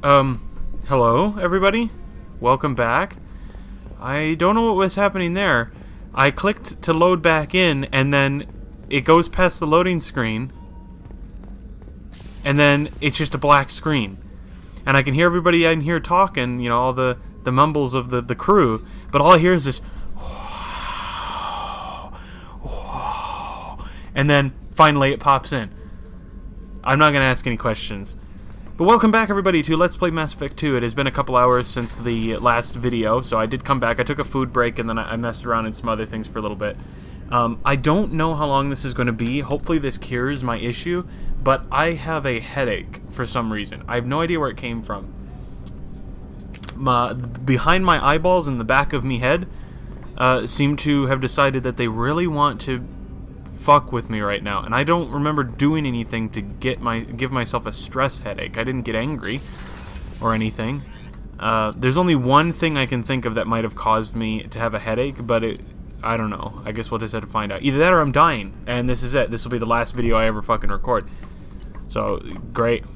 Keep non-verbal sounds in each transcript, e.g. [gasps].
Um, hello, everybody? Welcome back. I don't know what was happening there. I clicked to load back in, and then it goes past the loading screen, and then it's just a black screen. And I can hear everybody in here talking, you know, all the, the mumbles of the, the crew, but all I hear is this. And then finally it pops in. I'm not going to ask any questions. But welcome back, everybody, to Let's Play Mass Effect 2. It has been a couple hours since the last video, so I did come back. I took a food break, and then I messed around in some other things for a little bit. Um, I don't know how long this is going to be. Hopefully this cures my issue, but I have a headache for some reason. I have no idea where it came from. My, behind my eyeballs and the back of me head uh, seem to have decided that they really want to fuck with me right now, and I don't remember doing anything to get my give myself a stress headache. I didn't get angry or anything. Uh, there's only one thing I can think of that might have caused me to have a headache, but it, I don't know. I guess we'll just have to find out. Either that or I'm dying, and this is it. This will be the last video I ever fucking record. So, great.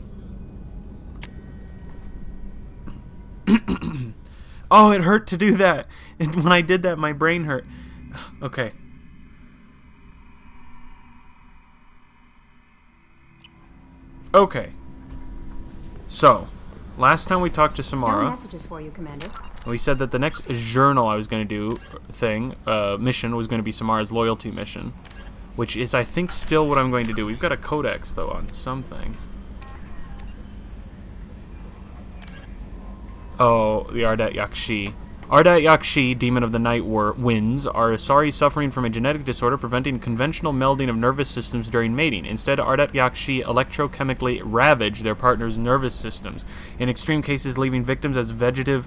[coughs] oh, it hurt to do that. [laughs] And when I did that, my brain hurt. [sighs] Okay. Okay. So, last time we talked to Samara, No messages for you, Commander. we said that the next journal I was going to do thing, uh, mission, was going to be Samara's loyalty mission. Which is, I think, still what I'm going to do. We've got a codex, though, on something. Oh, the Ardat Yakshi. Ardat Yakshi, Demon of the Night War, winds, are Asari suffering from a genetic disorder preventing conventional melding of nervous systems during mating. Instead, Ardat Yakshi electrochemically ravage their partner's nervous systems, in extreme cases leaving victims as vegetative,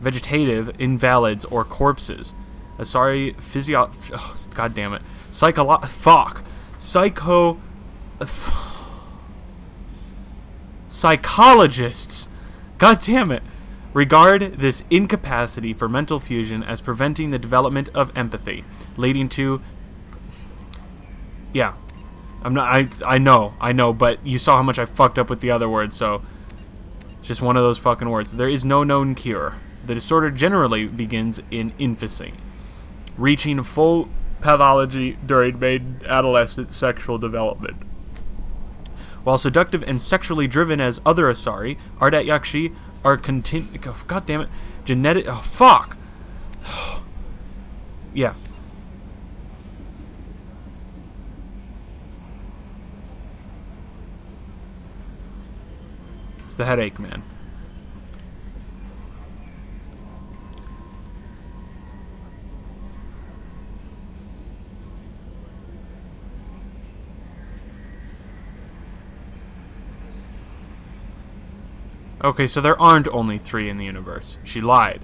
vegetative invalids or corpses. Asari physio... Oh, God damn it. Psycholo... Fuck. Psycho... [sighs] Psychologists. God damn it regard this incapacity for mental fusion as preventing the development of empathy, leading to yeah. I'm not I I know, I know, but you saw how much I fucked up with the other words, so it's just one of those fucking words. There is no known cure. The disorder generally begins in infancy, reaching full pathology during maiden adolescent sexual development. While seductive and sexually driven as other Asari, Ardat Yakshi are continu- oh, God damn it. Genetic. Oh, fuck. [sighs] yeah. It's the headache, man. Okay, so there aren't only three in the universe. She lied.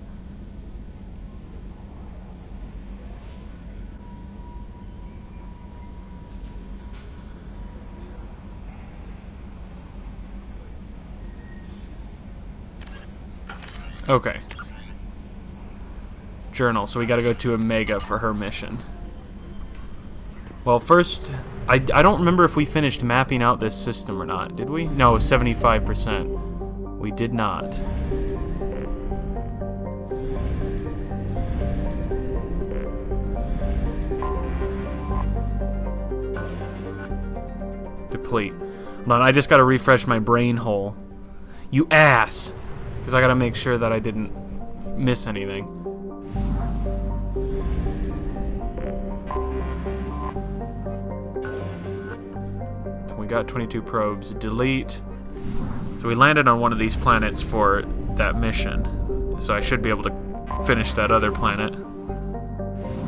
Okay. Journal, so we gotta go to Omega for her mission. Well, first, I, I don't remember if we finished mapping out this system or not. Did we? No, 75%. We did not. Deplete. Hold on, I just gotta refresh my brain hole. You ass! Because I gotta make sure that I didn't miss anything. We got 22 probes. Delete. So we landed on one of these planets for that mission. So I should be able to finish that other planet.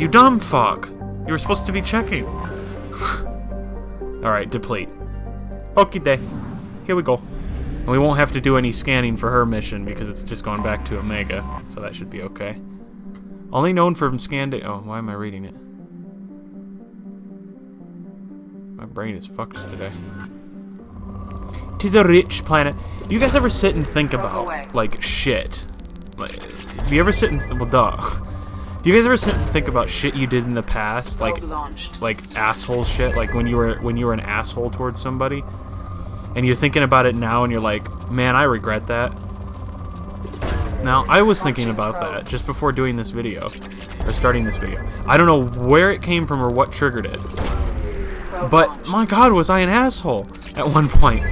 You dumb fuck! You were supposed to be checking. [laughs] Alright, deplete. Okie day. Here we go. And we won't have to do any scanning for her mission because it's just going back to Omega. So that should be okay. Only known from scan Oh, why am I reading it? My brain is fucked today. Tis a rich planet. Do you guys ever sit and think about, like, shit? Like, do you ever sit and, well, duh. Do you guys ever sit and think about shit you did in the past? Like, like asshole shit? Like when you were, when you were an asshole towards somebody? And you're thinking about it now and you're like, man, I regret that. Now, I was thinking about that just before doing this video, or starting this video. I don't know where it came from or what triggered it. But, my god, was I an asshole at one point.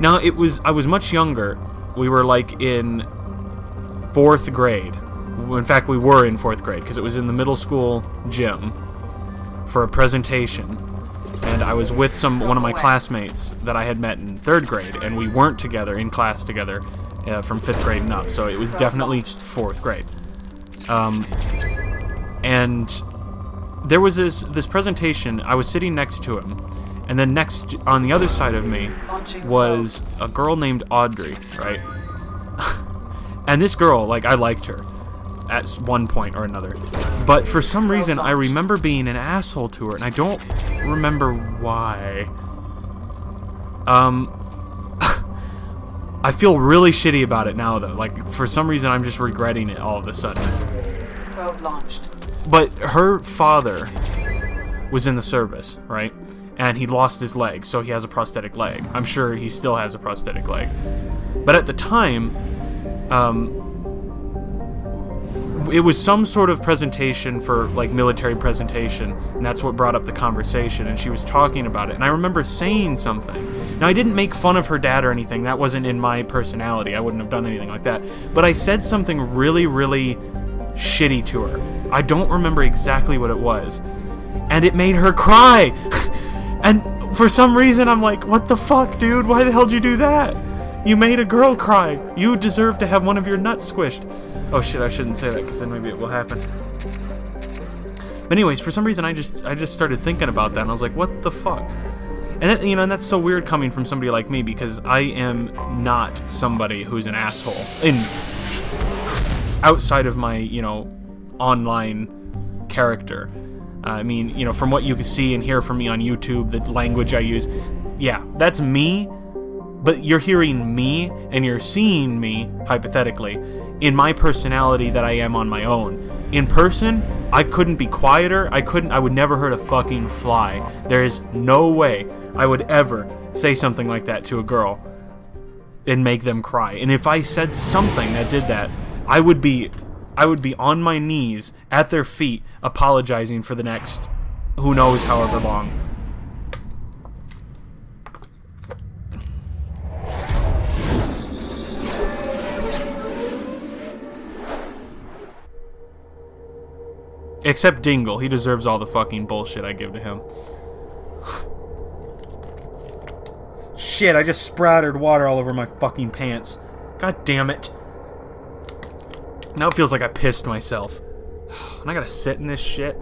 Now, it was, I was much younger. We were, like, in fourth grade. In fact, we were in fourth grade, because it was in the middle school gym for a presentation. And I was with some one of my classmates that I had met in third grade, and we weren't together in class together uh, from fifth grade and up, so it was definitely fourth grade. Um, and there was this this presentation. I was sitting next to him, and then next on the other side of me was a girl named Audrey, right? [laughs] and this girl, like, I liked her at one point or another. But for some reason, I remember being an asshole to her, and I don't remember why. Um, [laughs] I feel really shitty about it now, though. Like, for some reason, I'm just regretting it all of a sudden. Probe launched. But her father was in the service, right? And he lost his leg, so he has a prosthetic leg. I'm sure he still has a prosthetic leg. But at the time, um, it was some sort of presentation for like military presentation and that's what brought up the conversation and she was talking about it. And i remember saying something. Now i didn't make fun of her dad or anything. That wasn't in my personality. I wouldn't have done anything like that. But i said something really really shitty to her. I don't remember exactly what it was. And it made her cry [laughs] and for some reason i'm like what the fuck dude why the hell did you do that you made a girl cry you deserve to have one of your nuts squished Oh shit, I shouldn't say that because then maybe it will happen. But anyways, for some reason I just I just started thinking about that and I was like, what the fuck? And that, you know, and that's so weird coming from somebody like me because I am not somebody who's an asshole in outside of my, you know, online character. Uh, I mean, you know, from what you can see and hear from me on YouTube, the language I use, yeah, that's me. But you're hearing me and you're seeing me hypothetically in my personality that I am on my own. In person, I couldn't be quieter. I couldn't I would never hurt a fucking fly. There is no way I would ever say something like that to a girl and make them cry. And if I said something that did that, I would be I would be on my knees at their feet apologizing for the next who knows however long. Except Dingle. He deserves all the fucking bullshit I give to him. [sighs] Shit, I just sprouted water all over my fucking pants. God damn it. Now it feels like I pissed myself. [sighs] And I gotta sit in this shit.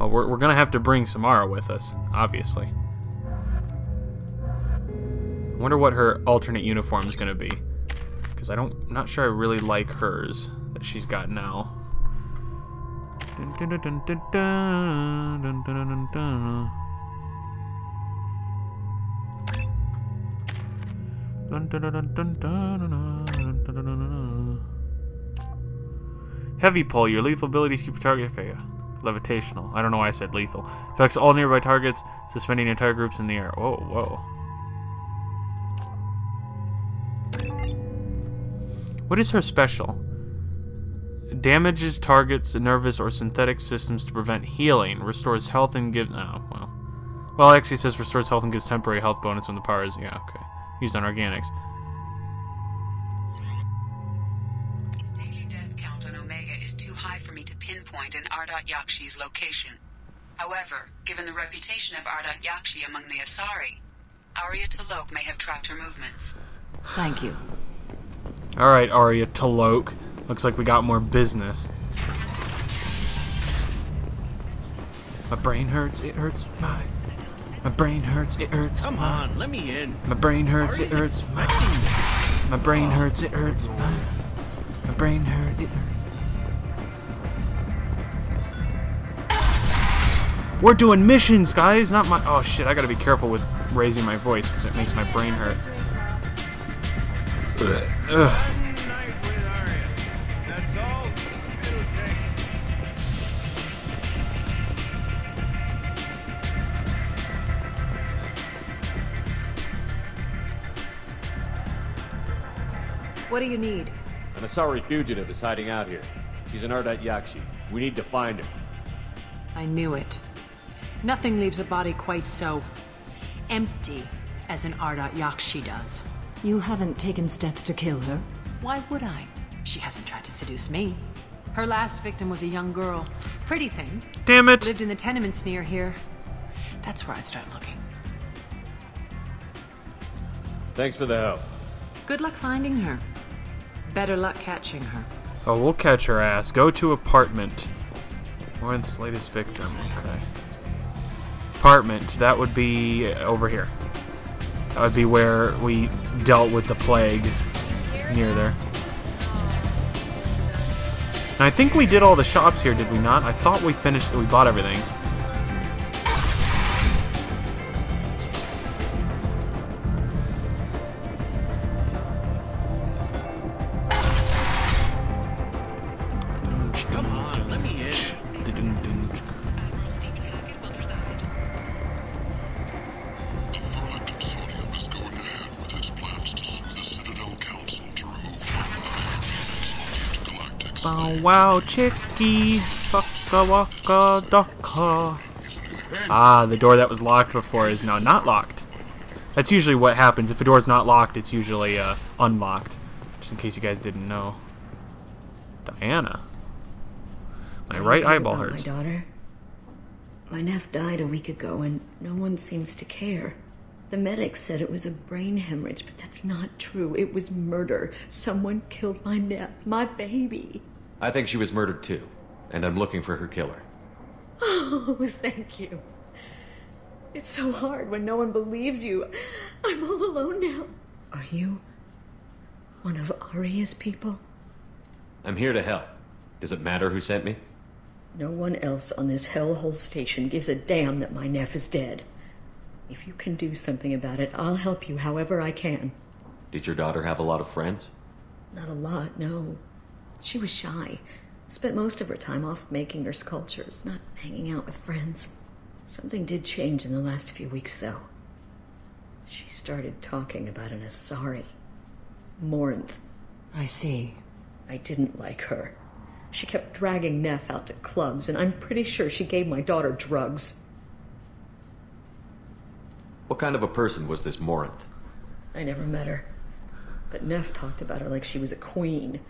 Well, we're, we're gonna have to bring Samara with us, obviously. I wonder what her alternate uniform is gonna be because I don't, I'm not sure I really like hers that she's got now. Heavy pull. Your lethal abilities keep your target. Okay, yeah. Levitational. I don't know why I said lethal. Affects all nearby targets, suspending entire groups in the air. Whoa, whoa. What is her special? Damages targets, nervous, or synthetic systems to prevent healing. Restores health and gives... Oh, well. Well, actually says restores health and gives temporary health bonus when the power is... Yeah, okay. Used on organics. The daily death count on Omega is too high for me to pinpoint an Ardat Yakshi's location. However, given the reputation of Ardat Yakshi among the Asari, Aria T'Loak may have tracked her movements. Thank you. Alright, Aria T'Loak. Looks like we got more business. My brain hurts, it hurts my... My brain hurts, it hurts Come my... on, let me in. My brain hurts, it Aria's hurts my... expecting. My brain hurts, it hurts my... My brain hurt, it hurts. We're doing missions, guys, not my... Oh, shit, I gotta be careful with raising my voice, because it makes my brain hurt. Ugh. What do you need? An Asari fugitive is hiding out here. She's an Ardat Yakshi. We need to find her. I knew it. Nothing leaves a body quite so empty as an Ardat Yakshi does. You haven't taken steps to kill her? Why would I? She hasn't tried to seduce me. Her last victim was a young girl. Pretty thing. Damn it! Lived in the tenements near here. That's where I'd start looking. Thanks for the help. Good luck finding her. Better luck catching her. Oh, we'll catch her ass. Go to apartment. Warren's latest victim. Okay. Apartment. That would be over here. That would be where we dealt with the plague. Near there. And I think we did all the shops here, did we not? I thought we finished, we bought everything. Wow chicky, waka waka ducka. Ah, the door that was locked before is now not locked. That's usually what happens. If a door's not locked, it's usually uh, unlocked. Just in case you guys didn't know. Diana. My right do you hear eyeball hurts. My daughter. My nephew died a week ago, and no one seems to care. The medics said it was a brain hemorrhage, but that's not true. It was murder. Someone killed my nephew, my baby. I think she was murdered too, and I'm looking for her killer. [laughs] Oh, thank you. It's so hard when no one believes you. I'm all alone now. Are you one of Aria's people? I'm here to help. Does it matter who sent me? No one else on this hellhole station gives a damn that my Neff is dead. If you can do something about it, I'll help you however I can. Did your daughter have a lot of friends? Not a lot, no. She was shy. Spent most of her time off making her sculptures, not hanging out with friends. Something did change in the last few weeks, though. She started talking about an Asari. Morinth. I see. I didn't like her. She kept dragging Neff out to clubs, and I'm pretty sure she gave my daughter drugs. What kind of a person was this Morinth? I never met her. But Neff talked about her like she was a queen.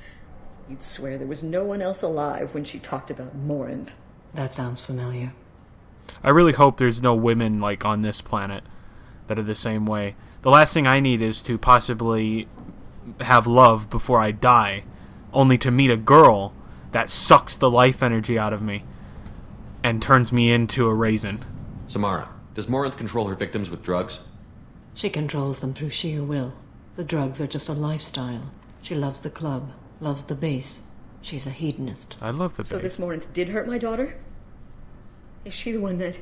You'd swear there was no one else alive when she talked about Morinth. That sounds familiar. I really hope there's no women like on this planet that are the same way. The last thing I need is to possibly have love before I die, only to meet a girl that sucks the life energy out of me and turns me into a raisin. Samara, does Morinth control her victims with drugs? She controls them through sheer will. The drugs are just a lifestyle. She loves the club, loves the base. She's a hedonist. I love the base So this Morinth did hurt my daughter? Is she the one that.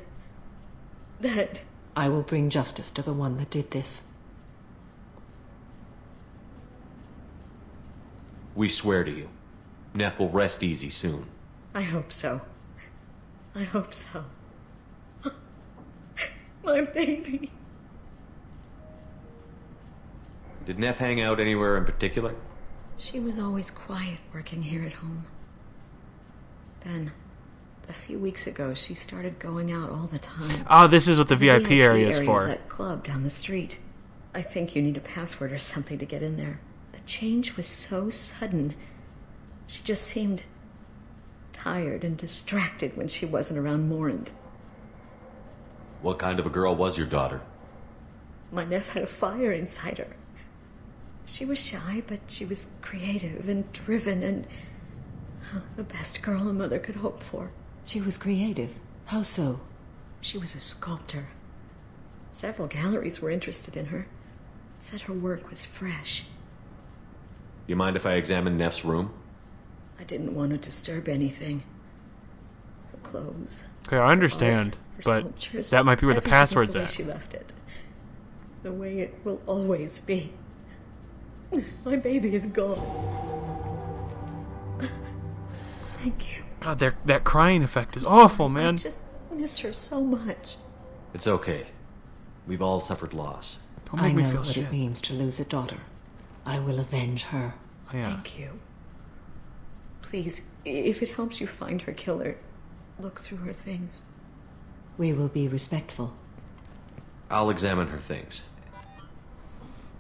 that. I will bring justice to the one that did this. We swear to you. Neff will rest easy soon. I hope so. I hope so. [gasps] My baby. Did Neff hang out anywhere in particular? She was always quiet working here at home. Then, a few weeks ago, she started going out all the time. Ah, this is what the VIP, area is area for. That club down the street. I think you need a password or something to get in there. The change was so sudden. She just seemed tired and distracted when she wasn't around Morinth. What kind of a girl was your daughter? My Neff had a fire inside her. She was shy, but she was creative and driven and oh, the best girl a mother could hope for. She was creative. How so? She was a sculptor. Several galleries were interested in her. Said her work was fresh. You mind if I examine Neff's room? I didn't want to disturb anything. Her clothes, Okay, I understand, her but that might be where the everything was password's the way at. She left it. The way it will always be. [laughs] My baby is gone. Thank you. God, that that crying effect is awful, I man. I just miss her so much. It's okay. We've all suffered loss. Don't I make me know feel what shit. it means to lose a daughter. I will avenge her. Oh, yeah. Thank you. Please, if it helps you find her killer, look through her things. We will be respectful. I'll examine her things.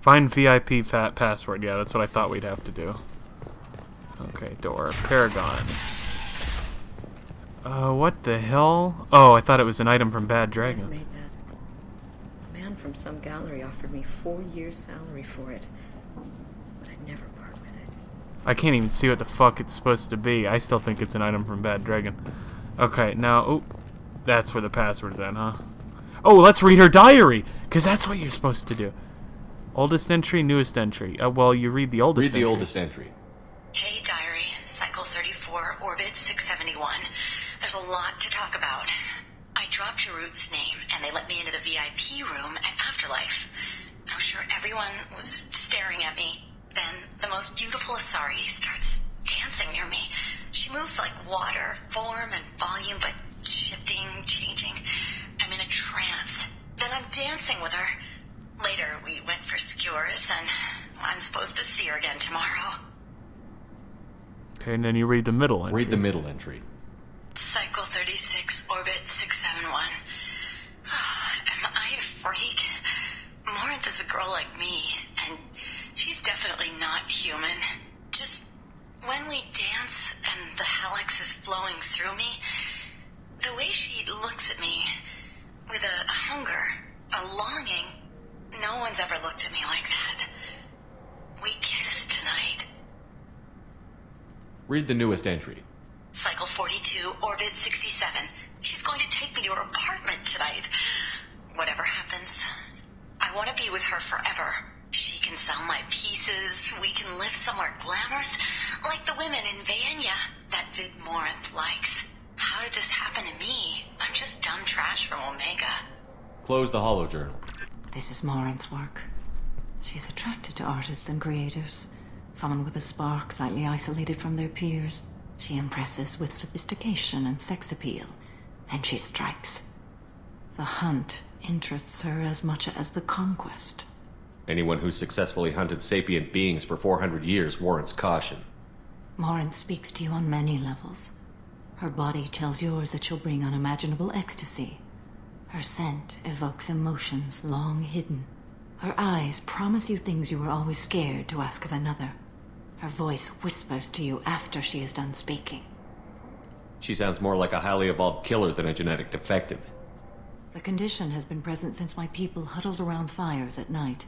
Find VIP fat password. Yeah, that's what I thought we'd have to do. Okay, door. Paragon. Uh, what the hell? Oh, I thought it was an item from Bad Dragon. Dragon. made that. A man from some gallery offered me four years' salary for it, but I'd never part with it. I can't even see what the fuck it's supposed to be. I still think it's an item from Bad Dragon. Okay, now, oh, that's where the password's at, huh? Oh, let's read her diary, because that's what you're supposed to do. Oldest entry, newest entry. Uh, well, you read the oldest Read the entry. oldest entry. Hey, Diary. Cycle 34, Orbit 671. There's a lot to talk about. I dropped your root's name, and they let me into the VIP room at Afterlife. I'm sure everyone was staring at me. Then the most beautiful Asari starts dancing near me. She moves like water, form and volume, but shifting, changing. I'm in a trance. Then I'm dancing with her. Later, we went for skewers, and I'm supposed to see her again tomorrow. Okay, and then you read the middle entry. Read the middle entry. Cycle 36, Orbit 671. [sighs] Am I a freak? Morinth is a girl like me, and she's definitely not human. Just when we dance and the hallex is flowing through me, the way she looks at me with a hunger, a longing, no one's ever looked at me like that. We kissed tonight. Read the newest entry. Cycle 42, Orbit 67. She's going to take me to her apartment tonight. Whatever happens, I want to be with her forever. She can sell my pieces. We can live somewhere glamorous, like the women in Vaenia that Vid Morinth likes. How did this happen to me? I'm just dumb trash from Omega. Close the hollow journal. This is Morinth's work. She's attracted to artists and creators. Someone with a spark, slightly isolated from their peers. She impresses with sophistication and sex appeal. Then she strikes. The hunt interests her as much as the conquest. Anyone who successfully hunted sapient beings for 400 years warrants caution. Morinth speaks to you on many levels. Her body tells yours that she'll bring unimaginable ecstasy. Her scent evokes emotions long hidden. Her eyes promise you things you were always scared to ask of another. Her voice whispers to you after she is done speaking. She sounds more like a highly evolved killer than a genetic defective. The condition has been present since my people huddled around fires at night.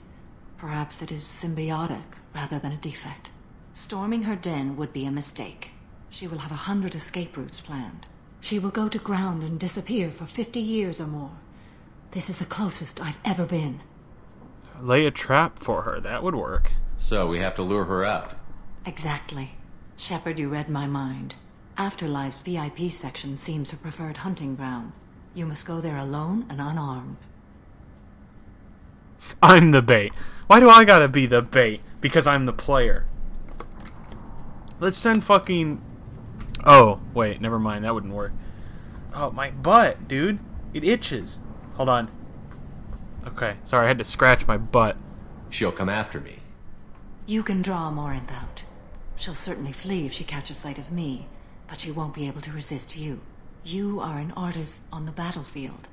Perhaps it is symbiotic rather than a defect. Storming her den would be a mistake. She will have a hundred escape routes planned. She will go to ground and disappear for 50 years or more. This is the closest I've ever been. Lay a trap for her. That would work. So we have to lure her out. Exactly. Shepard, you read my mind. Afterlife's VIP section seems her preferred hunting ground. You must go there alone and unarmed. I'm the bait. Why do I gotta be the bait? Because I'm the player. Let's send fucking. Oh, wait, never mind. That wouldn't work. Oh, my butt, dude. It itches. Hold on. Okay, sorry, I had to scratch my butt. She'll come after me. You can draw Morinth out. She'll certainly flee if she catches sight of me, but she won't be able to resist you. You are an artist on the battlefield.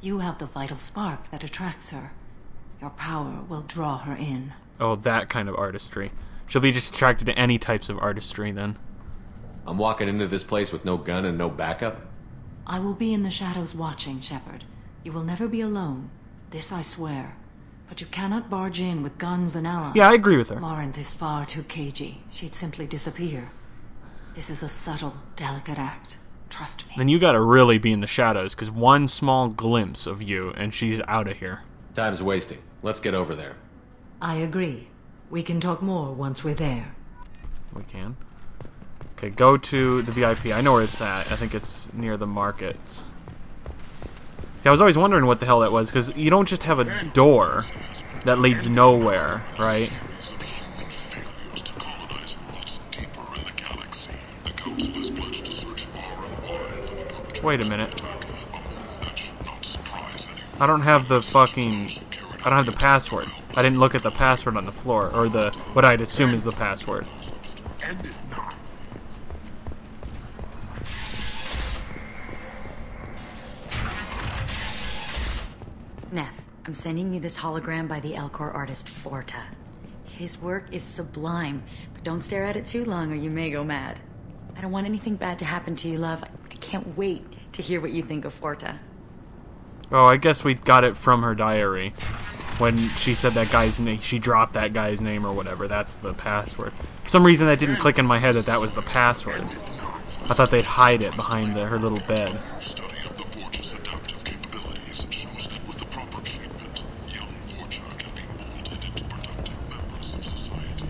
You have the vital spark that attracts her. Your power will draw her in. Oh, that kind of artistry. She'll be just attracted to any types of artistry then. I'm walking into this place with no gun and no backup. I will be in the shadows watching, Shepard. You will never be alone. This I swear. But you cannot barge in with guns and allies. Yeah, I agree with her. Morinth is far too cagey. She'd simply disappear. This is a subtle, delicate act. Trust me. Then you gotta really be in the shadows, because one small glimpse of you, and she's out of here. Time's wasting. Let's get over there. I agree. We can talk more once we're there. We can. Okay, go to the VIP. I know where it's at. I think it's near the markets. See, I was always wondering what the hell that was, because you don't just have a door that leads nowhere, right? Wait a minute. I don't have the fucking... I don't have the password. I didn't look at the password on the floor, or the what I'd assume is the password. I'm sending you this hologram by the Elcor artist Forta. His work is sublime, but don't stare at it too long or you may go mad. I don't want anything bad to happen to you, love. I can't wait to hear what you think of Forta. Oh, I guess we got it from her diary. When she said that guy's name, she dropped that guy's name or whatever. That's the password. For some reason, that didn't click in my head that that was the password. I thought they'd hide it behind the, her little bed. Study of the Forge's adaptive capabilities shows that with the proper treatment, young Forge can be molded into productive members of society.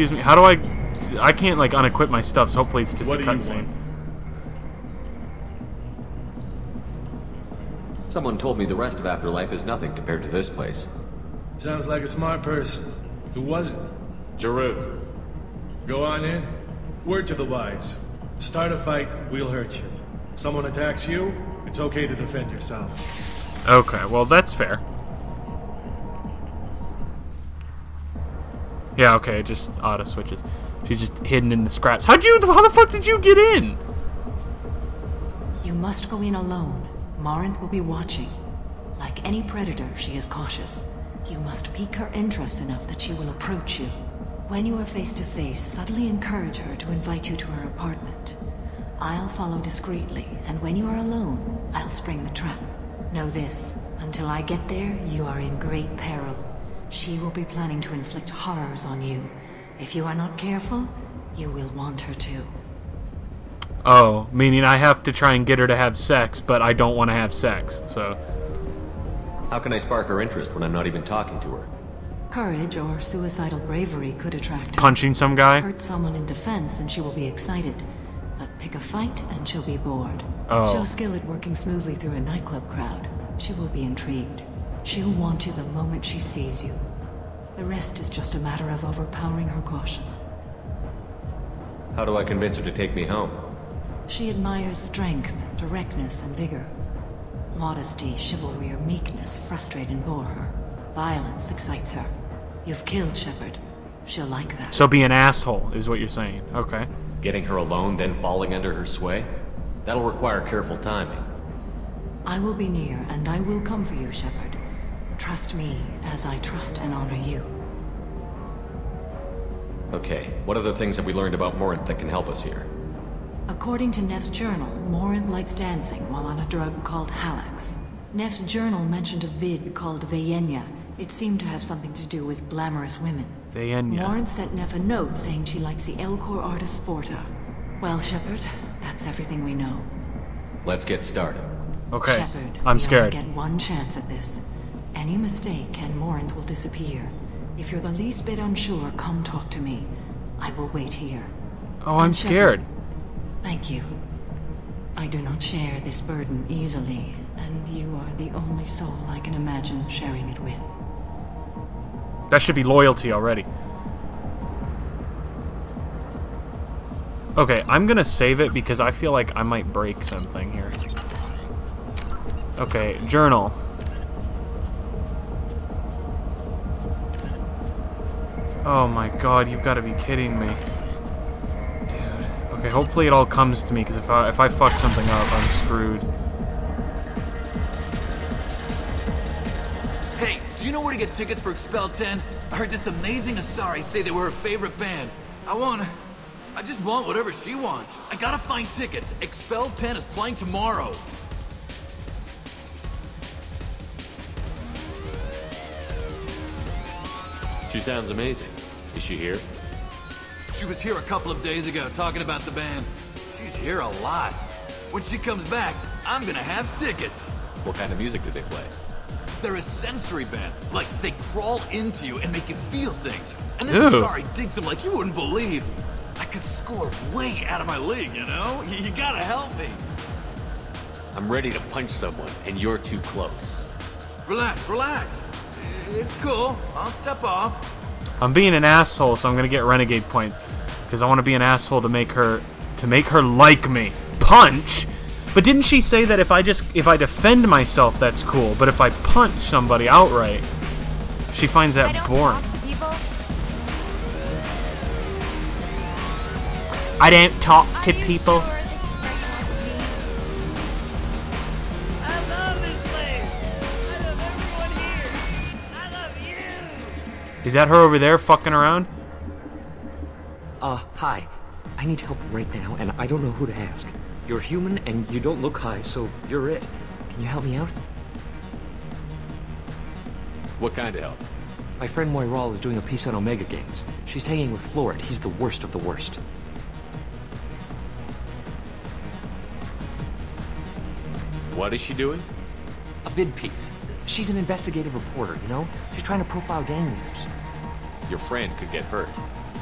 The Excuse me, how do I... I can't, like, unequip my stuff, so hopefully it's just What a cutscene. Someone told me the rest of Afterlife is nothing compared to this place. Sounds like a smart person. Who was it? Jarut. Go on in. Word to the wise. Start a fight, we'll hurt you. Someone attacks you, it's okay to defend yourself. Okay, well, that's fair. Yeah, okay, it just auto switches. She's just hidden in the scraps. How'd you... How the fuck did you get in? You must go in alone. Morinth will be watching. Like any predator, she is cautious. You must pique her interest enough that she will approach you. When you are face to face, subtly encourage her to invite you to her apartment. I'll follow discreetly, and when you are alone, I'll spring the trap. Know this, until I get there, you are in great peril. She will be planning to inflict horrors on you. If you are not careful, you will want her to. Oh, meaning I have to try and get her to have sex, but I don't want to have sex, so... How can I spark her interest when I'm not even talking to her? Courage or suicidal bravery could attract her. Punching some guy? Hurt someone in defense and she will be excited. But pick a fight and she'll be bored. Oh. Show skill at working smoothly through a nightclub crowd. She will be intrigued. She'll want you the moment she sees you. The rest is just a matter of overpowering her caution. How do I convince her to take me home? She admires strength, directness, and vigor. Modesty, chivalry, or meekness frustrate and bore her. Violence excites her. You've killed Shepard. She'll like that. So be an asshole, is what you're saying. Okay. Getting her alone, then falling under her sway? That'll require careful timing. I will be near, and I will come for you, Shepard. Trust me as I trust and honor you. Okay, what other things have we learned about Morinth that can help us here? According to Neff's journal, Morinth likes dancing while on a drug called hallex. Neff's journal mentioned a vid called Vaenia. It seemed to have something to do with glamorous women. Vaenia. Morinth sent Neff a note saying she likes the Elcor artist Forta. Well, Shepard, that's everything we know. Let's get started. Okay. Shepard, I'm scared. only get one chance at this. Any mistake and Morinth will disappear. If you're the least bit unsure, come talk to me. I will wait here. Oh, I'm And Shepard, scared. Thank you. I do not share this burden easily, and you are the only soul I can imagine sharing it with. That should be loyalty already. Okay, I'm gonna save it because I feel like I might break something here. Okay, journal. Oh my god, you've got to be kidding me. Dude. Okay, hopefully it all comes to me, because if I, if I fuck something up, I'm screwed. Hey, do you know where to get tickets for Expel 10? I heard this amazing Asari say they were her favorite band. I want... I just want whatever she wants. I gotta find tickets. Expel 10 is playing tomorrow. She sounds amazing. Is she here? She was here a couple of days ago talking about the band. She's here a lot. When she comes back, I'm gonna have tickets. What kind of music do they play? They're a sensory band. Like, they crawl into you and make you feel things. And this Ew. Asari digs them like you wouldn't believe. I could score way out of my league, you know? You, you gotta help me. I'm ready to punch someone, and you're too close. Relax, relax. It's cool. I'll step off. I'm being an asshole, so I'm gonna get renegade points because I want to be an asshole to make her to make her like me. Punch. But didn't she say that if I just if I defend myself, that's cool, but if I punch somebody outright, she finds that I boring. I don't talk to people. Is that her over there fucking around? Uh, hi. I need help right now, and I don't know who to ask. You're human, and you don't look high, so you're it. Can you help me out? What kind of help? My friend Moiral is doing a piece on Omega Games. She's hanging with Florid. He's the worst of the worst. What is she doing? A vid piece. She's an investigative reporter, you know? She's trying to profile gang leaders. Your friend could get hurt.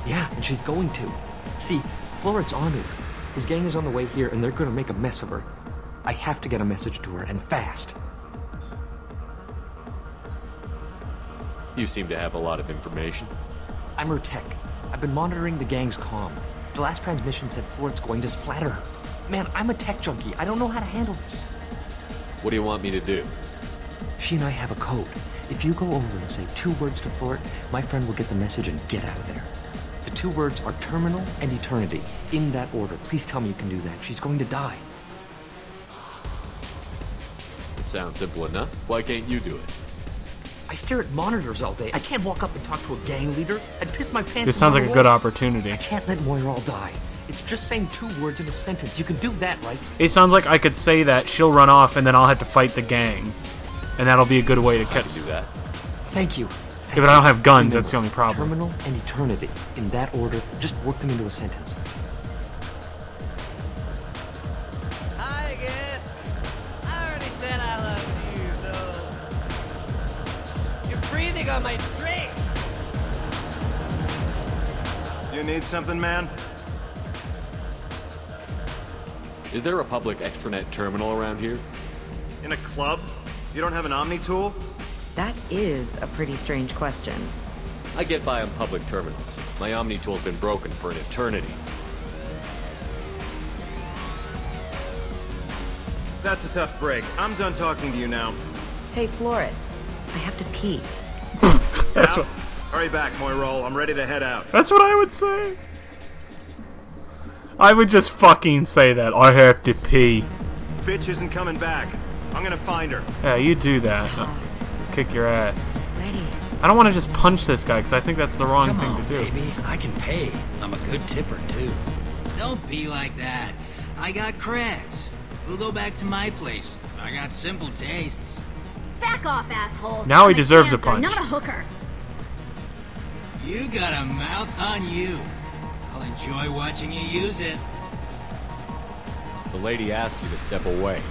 Yeah, and she's going to. See, Florid's onto her. His gang is on the way here, and they're gonna make a mess of her. I have to get a message to her, and fast. You seem to have a lot of information. I'm her tech. I've been monitoring the gang's comm. The last transmission said Florid's going to splatter her. Man, I'm a tech junkie. I don't know how to handle this. What do you want me to do? She and I have a code. If you go over and say two words to Florid, my friend will get the message and get out of there. The two words are terminal and eternity. In that order. Please tell me you can do that. She's going to die. It sounds simple enough. Why can't you do it? I stare at monitors all day. I can't walk up and talk to a gang leader. I'd piss my pants. This sounds like a good opportunity. I can't let Moiral die. It's just saying two words in a sentence. You can do that, right? It sounds like I could say that, she'll run off, and then I'll have to fight the gang. And that'll be a good way to catch. Do that. Thank you. Yeah, but I don't have guns, that's the only problem. Terminal and eternity. In that order, just work them into a sentence. Hi again. I already said I love you, though. You're breathing on my drink. You need something, man? Is there a public extranet terminal around here? In a club? You don't have an Omni tool? That is a pretty strange question. I get by on public terminals. My Omni tool's been broken for an eternity. That's a tough break. I'm done talking to you now. Hey, Florid. I have to pee. [laughs] That's what, Hurry back, Moiroll. I'm ready to head out. that's what I would say. I would just fucking say that. I have to pee. Bitch isn't coming back. I'm gonna find her. Yeah, you do that. Kick your ass. Sweaty. I don't want to just punch this guy because I think that's the wrong Come thing on, to do. baby. I can pay. I'm a good tipper, too. Don't be like that. I got creds. We'll go back to my place. I got simple tastes. Back off, asshole. Now he I'm deserves a dancer, punch. Not a hooker. You got a mouth on you. I'll enjoy watching you use it. The lady asked you to step away.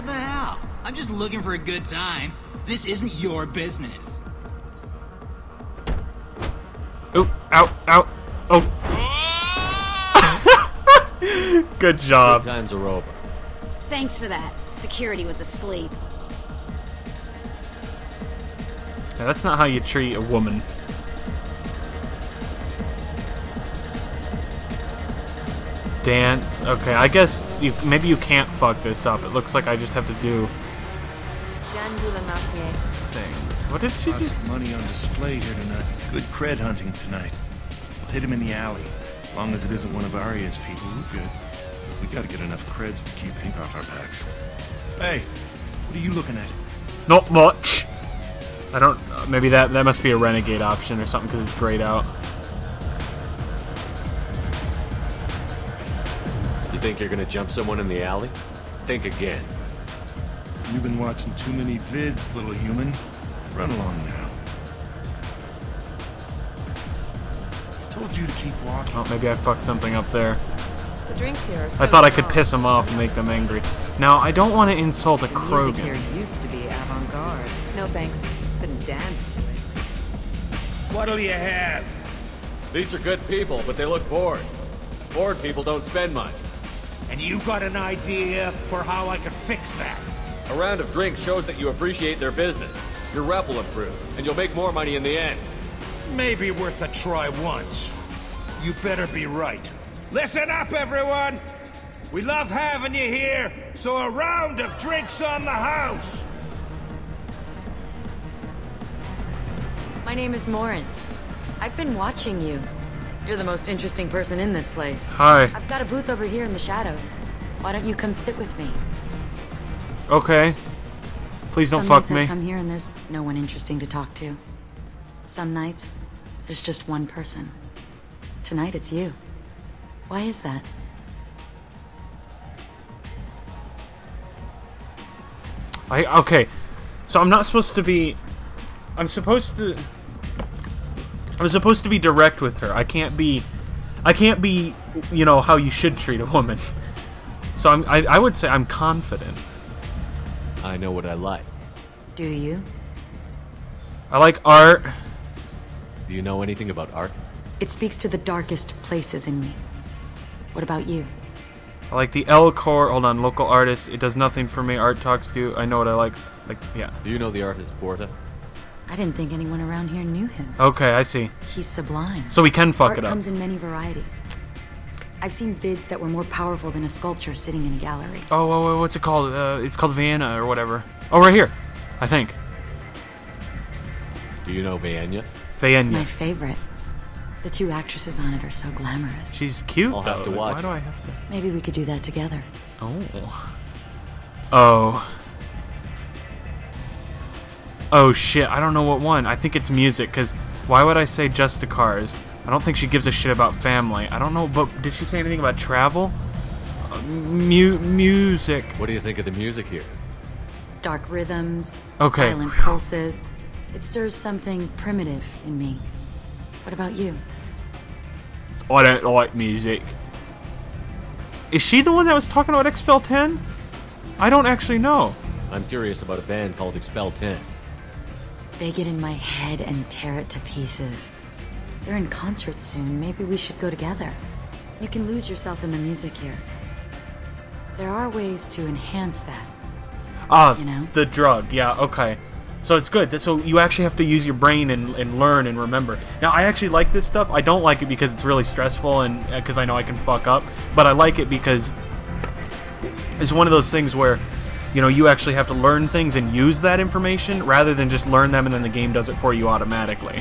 What the hell? I'm just looking for a good time. This isn't your business. Oh, ow, ow, oh. [laughs] Good job. Good times are over. Thanks for that. Security was asleep. Yeah, that's not how you treat a woman. Dance. Okay, I guess you maybe you can't fuck this up. It looks like I just have to do things. What did she Lots do? of money on display here tonight. Good cred hunting tonight. We'll hit him in the alley. As long as it isn't one of Aria's people, we're good. We gotta get enough creds to keep Pink off our backs. Hey, what are you looking at? Not much. I don't. Uh, maybe that that must be a renegade option or something because it's grayed out. Think you're gonna jump someone in the alley? Think again. You've been watching too many vids, little human. Run along now. I Told you to keep walking. Oh, maybe I fucked something up there. The drinks here are I so thought I could piss them off and make them angry. Now I don't want to insult a The music here used to be avant-garde. No thanks. Couldn't dance to it. What'll you have? These are good people, but they look bored. Bored people don't spend much. And you got an idea for how I could fix that? A round of drinks shows that you appreciate their business. Your rep will improve, and you'll make more money in the end. Maybe worth a try once. You better be right. Listen up, everyone! We love having you here, so a round of drinks on the house! My name is Morin. I've been watching you. You're the most interesting person in this place. Hi. I've got a booth over here in the shadows. Why don't you come sit with me? Okay. Please don't Some fuck nights me. I come here and there's no one interesting to talk to. Some nights, there's just one person. Tonight it's you. Why is that? I okay. So I'm not supposed to be I'm supposed to I'm supposed to be direct with her. I can't be I can't be, you know, how you should treat a woman. So I'm I, I would say I'm confident. I know what I like. Do you? I like art. Do you know anything about art? It speaks to the darkest places in me. What about you? I like the L core. Hold on, local artist. It does nothing for me. Art talks to you. I know what I like. Like, yeah. Do you know the artist Porta? I didn't think anyone around here knew him. Okay, I see. He's sublime. So we can fuck Art it up. comes in many varieties. I've seen vids that were more powerful than a sculpture sitting in a gallery. Oh, oh, oh, what's it called? Uh, it's called Vaenia or whatever. Oh, right here. I think. Do you know Vaenia? Vaenia. My favorite. The two actresses on it are so glamorous. She's cute. I'll have to watch. Why do I have to? Maybe we could do that together. Oh. Oh. Oh shit! I don't know what one. I think it's music. Cause why would I say just the cars? I don't think she gives a shit about family. I don't know, but did she say anything about travel? Uh, mu- music. What do you think of the music here? Dark rhythms, Okay. violent pulses. It stirs something primitive in me. What about you? I don't like music. Is she the one that was talking about Expel 10? I don't actually know. I'm curious about a band called Expel 10. They get in my head and tear it to pieces. They're in concert soon. Maybe we should go together. You can lose yourself in the music here. There are ways to enhance that. Ah, You know? the drug. Yeah, okay. So it's good. So you actually have to use your brain and, and learn and remember. Now, I actually like this stuff. I don't like it because it's really stressful and because I know I can fuck up. But I like it because it's one of those things where, you know, you actually have to learn things and use that information rather than just learn them and then the game does it for you automatically.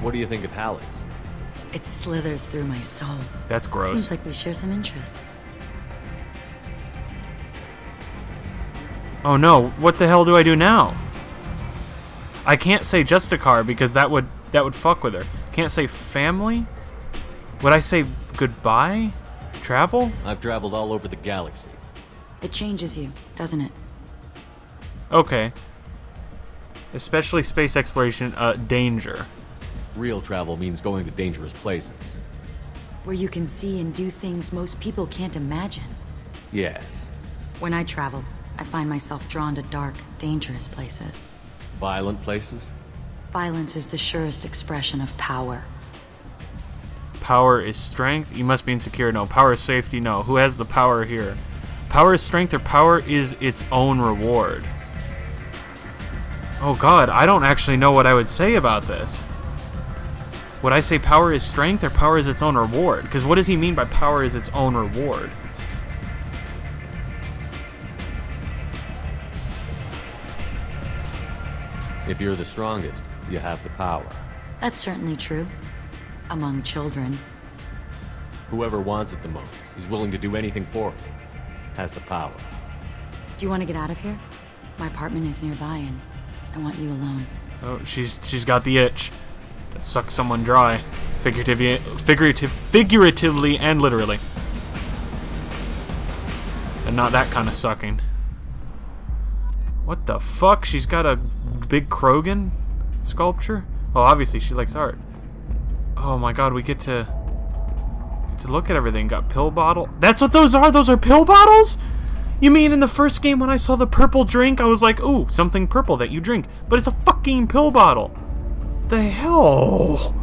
What do you think of Hallex? It slithers through my soul. That's gross. Seems like we share some interests. Oh no, what the hell do I do now? I can't say just a car because that would that would fuck with her. Can't say family? Would I say goodbye? Travel? I've traveled all over the galaxy. It changes you, doesn't it? Okay. Especially space exploration, uh, danger. Real travel means going to dangerous places. Where you can see and do things most people can't imagine. Yes. When I travel, I find myself drawn to dark, dangerous places. Violent places? Violence is the surest expression of power. Power is strength. You must be insecure. No. Power is safety. No. Who has the power here? Power is strength or power is its own reward. Oh god, I don't actually know what I would say about this. Would I say power is strength or power is its own reward? Because what does he mean by power is its own reward? If you're the strongest, you have the power. That's certainly true. Among children. Whoever wants it the most, is willing to do anything for it, has the power. Do you want to get out of here? My apartment is nearby and I want you alone. Oh, she's she's got the itch to suck someone dry, figuratively, figurative, figuratively and literally, and not that kind of sucking. What the fuck? She's got a big Krogan sculpture. Well, obviously she likes art. Oh my god, we get to get to look at everything. Got pill bottle. That's what those are. Those are pill bottles. You mean in the first game when I saw the purple drink, I was like, ooh, something purple that you drink. But it's a fucking pill bottle. The hell?